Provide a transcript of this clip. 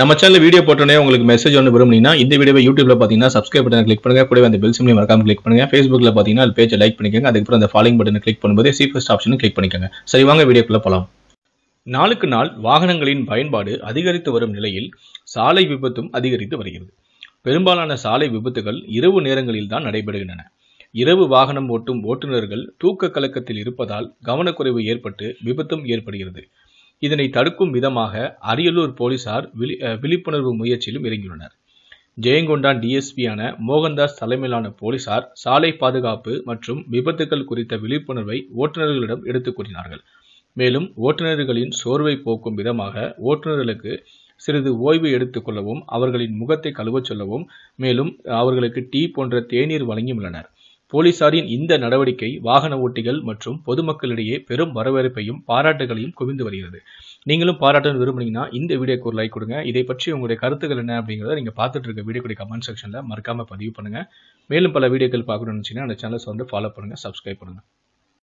நம்ம channel video போட்டோன்னே உங்களுக்கு மெசேஜ் ஒன்று விரும்புனீங்கன்னா இந்த வீடியோ யூடியூப்ல பார்த்தீங்கன்னா சப்ஸ்கிரைப் பட்டன் கிளிக் பண்ணுங்க. கூட அந்த பெல் சிம்லையும் மறக்காம கிளிக் பண்ணுங்க. ஃபேஸ்புக்கில் பார்த்தீங்கன்னா அது பேஜை லைக் பண்ணிக்கோங்க. அதுக்கப்புறம் அந்த ஃபாலோயிங் பட்டனை கிளிக் பண்ணும்போது சி ஃபர்ஸ்ட் ஆப்ஷனும் கிளிக் பண்ணிக்கோங்க. சரி வாங்க வீடியோக்குள்ள போலாம். நாளுக்கு நாள் வாகனங்களின் பயன்பாடு அதிகரித்து வரும் நிலையில் சாலை விபத்தும் அதிகரித்து வருகிறது. பெரும்பாலான சாலை விபத்துகள் இரவு நேரங்களில் தான் நடைபெறுகின்றன. இரவு வாகனம் ஓட்டும் ஓட்டுநர்கள் தூக்க கலக்கத்தில் இருப்பதால் கவனக்குறைவு ஏற்பட்டு விபத்தும் ஏற்படுகிறது. இதனை தடுக்கும் விதமாக அரியலூர் போலீசார் விழி விழிப்புணர்வு முயற்சியிலும் இறங்கியுள்ளனர். ஜெயங்கொண்டான் டிஎஸ்பியான மோகன்தாஸ் தலைமையிலான போலீசார் சாலை பாதுகாப்பு மற்றும் விபத்துகள் குறித்த விழிப்புணர்வை ஓட்டுநர்களிடம் எடுத்துக் கூறினார்கள். மேலும் ஓட்டுநர்களின் சோர்வை போக்கும் விதமாக ஓட்டுநர்களுக்கு சிறிது ஓய்வு எடுத்துக்கொள்ளவும் அவர்களின் முகத்தை கழுவச் சொல்லவும் மேலும் அவர்களுக்கு டீ போன்ற தேநீர் வழங்கியுள்ளனர். போலீசாரின் இந்த நடவடிக்கை வாகன ஓட்டிகள் மற்றும் பொதுமக்களிடையே பெரும் வரவேற்பையும் பாராட்டுகளையும் குவிந்து வருகிறது. நீங்களும் பாராட்ட விரும்புனீங்கன்னா இந்த வீடியோக்கு ஒரு லைக் கொடுங்க. இதை பற்றி உங்களுடைய கருத்துக்கள் என்ன அப்படிங்கிறத நீங்க பார்த்துட்டு இருக்க வீடியோக்குடைய கமெண்ட் செக்ஷன்ல மறக்காம பதிவு பண்ணுங்க. மேலும் பல வீடியோக்கள் பார்க்கணும்னு நினச்சிங்கன்னா அந்த சேனல்ஸ் வந்து ஃபாலோ பண்ணுங்க சப்ஸ்கிரைப் பண்ணுங்க.